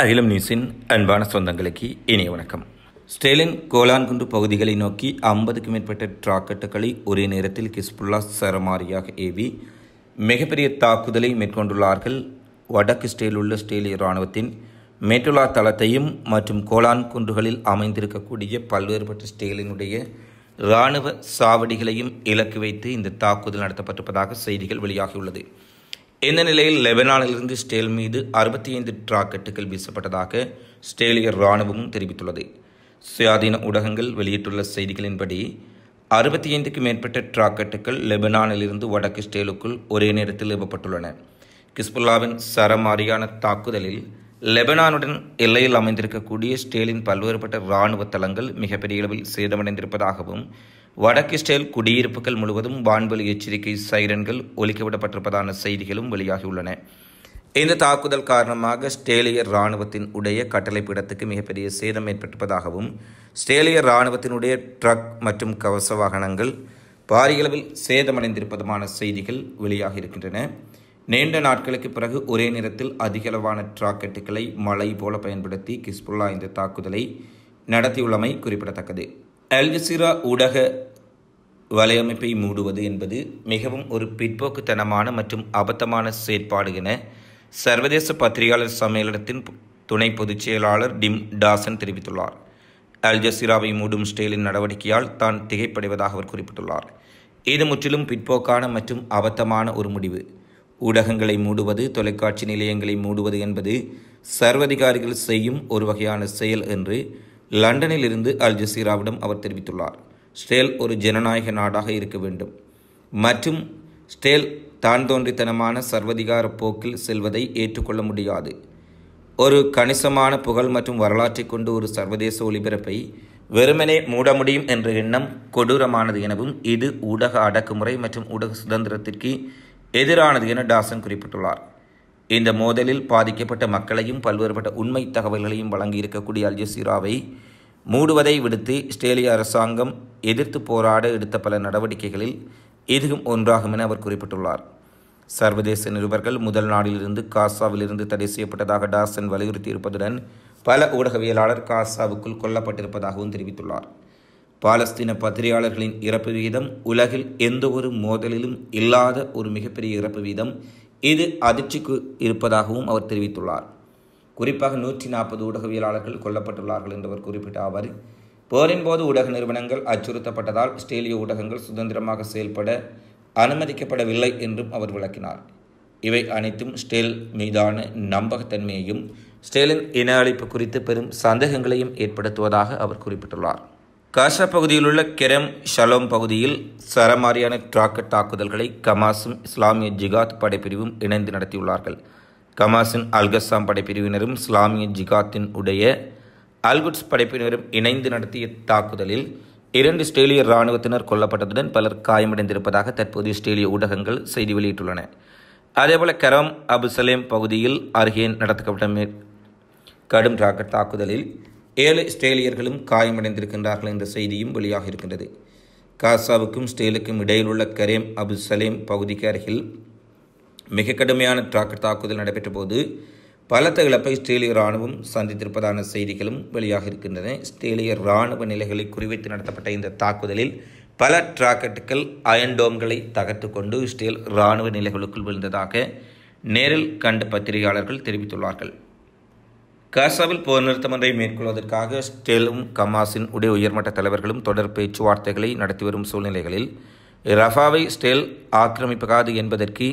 அகிலம் நியூஸின் அன்பான சொந்தங்களுக்கு இனிய வணக்கம். ஸ்டேலின் கோலான்குண்டு பகுதிகளை நோக்கி ஐம்பதுக்கும் மேற்பட்ட ராக்கெட்டுகளை ஒரே நேரத்தில் கிஸ்புல்லா சரமாரியாக ஏவி மிகப்பெரிய தாக்குதலை மேற்கொண்டுள்ளார்கள். வடக்கு ஸ்டேல் உள்ள ஸ்டேலிய இராணுவத்தின் மேட்டுலா தளத்தையும் மற்றும் கோலான் குன்றுகளில் அமைந்திருக்கக்கூடிய பல்வேறுபட்ட ஸ்டேலினுடைய இராணுவ சாவடிகளையும் இலக்கு வைத்து இந்த தாக்குதல் நடத்தப்பட்டிருப்பதாக செய்திகள் வெளியாகியுள்ளது. இந்த நிலையில் லெபனானிலிருந்து ஸ்டேல் மீது அறுபத்தி ஐந்து ராக்கெட்டுகள் வீசப்பட்டதாக ஸ்டேலிய இராணுவமும் தெரிவித்துள்ளது. சுயாதீன ஊடகங்கள் வெளியிட்டுள்ள செய்திகளின்படி அறுபத்தி ஐந்துக்கு மேற்பட்ட ராக்கெட்டுகள் லெபனானிலிருந்து வடக்கு ஸ்டேலுக்குள் ஒரே நேரத்தில் ஏவப்பட்டுள்ளன கிஸ்புல்லாவின் சரமாரியான தாக்குதலில் லெபனானுடன் எல்லையில் அமைந்திருக்கக்கூடிய ஸ்டேலின் பல்வேறுபட்ட இராணுவ தளங்கள் மிகப்பெரிய அளவில் சேதமடைந்திருப்பதாகவும் வடக்கு இஸ்ரேல் குடியிருப்புகள் முழுவதும் வான்வெளி எச்சரிக்கை சைரன்கள் ஒலிக்கப்படப்பட்டிருப்பதான செய்திகளும் வெளியாகியுள்ளன. இந்த தாக்குதல் காரணமாக ஸ்டேலிய இராணுவத்தின் உடைய கட்டளைப்பீடத்துக்கு மிகப்பெரிய சேதம் ஏற்பட்டிருப்பதாகவும் ஸ்டேலிய இராணுவத்தினுடைய ட்ரக் மற்றும் கவச வாகனங்கள் பாரிய அளவில் சேதமடைந்திருப்பதுமான செய்திகள் வெளியாக இருக்கின்றன நீண்ட நாட்களுக்கு பிறகு ஒரே நேரத்தில் அதிகளவான ராக்கெட்டுகளை மழை போல பயன்படுத்தி கிஸ்புல்லா இந்த தாக்குதலை நடத்தியுள்ளமை குறிப்பிடத்தக்கது. அல்ஜசிரா ஊடக வலையமைப்பை மூடுவது என்பது மிகவும் ஒரு பிற்போக்குத்தனமான மற்றும் அபத்தமான செயற்பாடு என சர்வதேச பத்திரிகையாளர் சம்மேளனத்தின் துணை பொதுச் செயலாளர் டிம் டாசன் தெரிவித்துள்ளார். அல்ஜசிராவை மூடும் ஸ்டேலின் நடவடிக்கையால் தான் திகைப்படைவதாக அவர் குறிப்பிட்டுள்ளார். இது முற்றிலும் பிற்போக்கான மற்றும் அபத்தமான ஒரு முடிவு. ஊடகங்களை மூடுவது தொலைக்காட்சி நிலையங்களை மூடுவது என்பது சர்வதிகாரிகள் செய்யும் ஒரு வகையான செயல் என்று லண்டனில் இருந்து அல் ஜசீராவிடம் அவர் தெரிவித்துள்ளார். ஸ்டேல் ஒரு ஜனநாயக நாடாக இருக்க வேண்டும். மற்றும் ஸ்டேல் தான் தோன்றித்தனமான சர்வதிகார போக்கில் செல்வதை ஏற்றுக்கொள்ள முடியாது. ஒரு கணிசமான புகழ் மற்றும் வரலாற்றை கொண்டு ஒரு சர்வதேச ஒளிபரப்பை வெறுமனே மூட முடியும் என்ற எண்ணம் கொடூரமானது எனவும் இது ஊடக அடக்குமுறை மற்றும் ஊடக சுதந்திரத்திற்கு எதிரானது என டாசன் குறிப்பிட்டுள்ளார். இந்த மோதலில் பாதிக்கப்பட்ட மக்களையும் பல்வேறுபட்ட உண்மை தகவல்களையும் வழங்கியிருக்கக்கூடிய அல் ஜசீராவை மூடுவதை விடுத்து இஸ்ரேலிய அரசாங்கம் எதிர்த்து போராட எடுத்த பல நடவடிக்கைகளில் இதுவும் ஒன்றாகும் என அவர் குறிப்பிட்டுள்ளார். சர்வதேச நிருபர்கள் முதல் நாளிலிருந்து காசாவிலிருந்து தடை செய்யப்பட்டதாக டாசன் வலியுறுத்தியிருப்பதுடன் பல ஊடகவியலாளர் காசாவுக்குள் கொல்லப்பட்டிருப்பதாகவும் தெரிவித்துள்ளார். பாலஸ்தீன பத்திரிகையாளர்களின் இறப்பு வீதம் உலகில் எந்த ஒரு மோதலிலும் இல்லாத ஒரு மிகப்பெரிய இறப்பு வீதம் இது அதிர்ச்சிக்கு இருப்பதாகவும் அவர் தெரிவித்துள்ளார். குறிப்பாக நூற்றி நாற்பது ஊடகவியலாளர்கள் கொல்லப்பட்டுள்ளார்கள் என்று அவர் குறிப்பிட்ட அவர் போரின் போது ஊடக நிறுவனங்கள் அச்சுறுத்தப்பட்டதால் ஸ்டேலிய ஊடகங்கள் சுதந்திரமாக செயல்பட அனுமதிக்கப்படவில்லை என்றும் அவர் விளக்கினார். இவை அனைத்தும் ஸ்டேல் மீதான நம்பகத்தன்மையையும் ஸ்டேலின் இன அழிப்பு குறித்து பெரும் சந்தேகங்களையும் ஏற்படுத்துவதாக அவர் குறிப்பிட்டுள்ளார். காசா பகுதியில் உள்ள கெரம் ஷலோம் பகுதியில் சரமாரியான ராக்கெட் தாக்குதல்களை கமாஸும் இஸ்லாமிய ஜிகாத் படைப்பிரிவும் இணைந்து நடத்தியுள்ளார்கள். கமாஸின் அல்கசாம் படைப்பிரிவினரும் இஸ்லாமிய ஜிகாத்தின் உடைய அல்குட்ஸ் படைப்பினரும் இணைந்து நடத்திய தாக்குதலில் இரண்டு ஸ்டேலிய இராணுவத்தினர் கொல்லப்பட்டதுடன் பலர் காயமடைந்திருப்பதாக தற்போது ஸ்டேலிய ஊடகங்கள் செய்தி வெளியிட்டுள்ளன. அதேபோல கரம் அபுசலேம் பகுதியில் அருகே நடத்தப்பட்ட கடும் ராக்கெட் தாக்குதலில் ஏழு ஸ்டேலியர்களும் காயமடைந்திருக்கின்றார்கள் என்ற செய்தியும் வெளியாக இருக்கின்றது. காசாவுக்கும் ஸ்டேலுக்கும் இடையில் உள்ள கரேம் அபு சலேம் பகுதிக்கு அருகில் மிக கடுமையான ராக்கெட் தாக்குதல் நடைபெற்ற போது பலத்த இழப்பை ஸ்டேலிய இராணுவம் சந்தித்திருப்பதான செய்திகளும் வெளியாக இருக்கின்றன. ஸ்டேலிய இராணுவ நிலைகளை குறிவைத்து நடத்தப்பட்ட இந்த தாக்குதலில் பல டிராக்கெட்டுகள் அயன்டோம்களை தகர்த்து கொண்டு ஸ்டேல் இராணுவ நிலைகளுக்குள் விழுந்ததாக நேரில் கண்ட பத்திரிகையாளர்கள் தெரிவித்துள்ளார்கள். காசாவில் போர் நிறுத்தம் ஒன்றை மேற்கொள்வதற்காக ஸ்டேலும் கமாஸின் உடைய உயர்மட்ட தலைவர்களும் தொடர் பேச்சுவார்த்தைகளை நடத்தி வரும் சூழ்நிலைகளில் ரஃபாவை ஸ்டேல் ஆக்கிரமிப்பகாது என்பதற்கு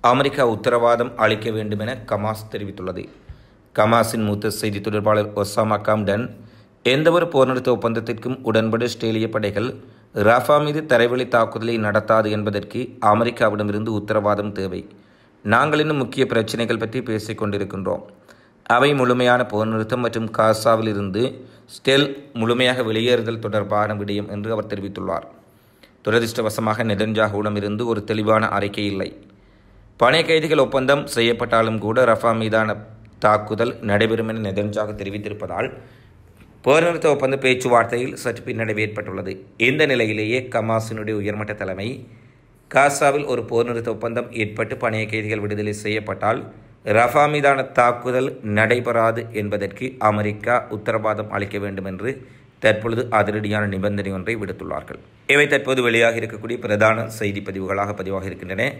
அமெரிக்கா உத்தரவாதம் அளிக்க வேண்டும் என கமாஸ் தெரிவித்துள்ளது. கமாஸின் மூத்த செய்தி தொடர்பாளர் ஒசாமா காம்டன் எந்தவொரு போர் நிறுத்த ஒப்பந்தத்திற்கும் உடன்படு ஸ்டேலிய படைகள் ரஃபா மீது தரைவழி தாக்குதலை நடத்தாது என்பதற்கு அமெரிக்காவிடமிருந்து உத்தரவாதம் தேவை. நாங்கள் இன்னும் முக்கிய பிரச்சனைகள் பற்றி பேசிக் கொண்டிருக்கின்றோம் அவை முழுமையான போர் நிறுத்தம் மற்றும் காசாவில் இருந்து ஸ்டெல் முழுமையாக வெளியேறுதல் தொடர்பான விடயம் என்று அவர் தெரிவித்துள்ளார். துரதிருஷ்டவசமாக நெதன்ஜாகுவிடமிருந்து ஒரு தெளிவான அறிக்கை இல்லை. பணைய கைதிகள் ஒப்பந்தம் செய்யப்பட்டாலும் கூட ரஃபா மீதான தாக்குதல் நடைபெறும் என நெதன்ஜாக தெரிவித்திருப்பதால் போர் நிறுத்த ஒப்பந்த பேச்சுவார்த்தையில் சற்று பின்னடைவு ஏற்பட்டுள்ளது. இந்த நிலையிலேயே கமாசினுடைய உயர்மட்ட தலைமை காசாவில் ஒரு போர் நிறுத்த ஒப்பந்தம் ஏற்பட்டு பணைய கைதிகள் விடுதலை செய்யப்பட்டால் ரஃபா மீதான தாக்குதல் நடைபெறாது என்பதற்கு அமெரிக்கா உத்தரவாதம் அளிக்க வேண்டும் என்று தற்பொழுது அதிரடியான நிபந்தனை ஒன்றை விடுத்துள்ளார்கள். இவை தற்போது வெளியாக இருக்கக்கூடிய பிரதான செய்தி பதிவுகளாக பதிவாக இருக்கின்றன.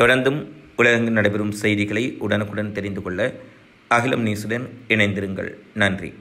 தொடர்ந்தும் உலகெங்கு நடைபெறும் செய்திகளை உடனுக்குடன் தெரிந்து கொள்ள அகிலம் நியூஸுடன் இணைந்திருங்கள். நன்றி.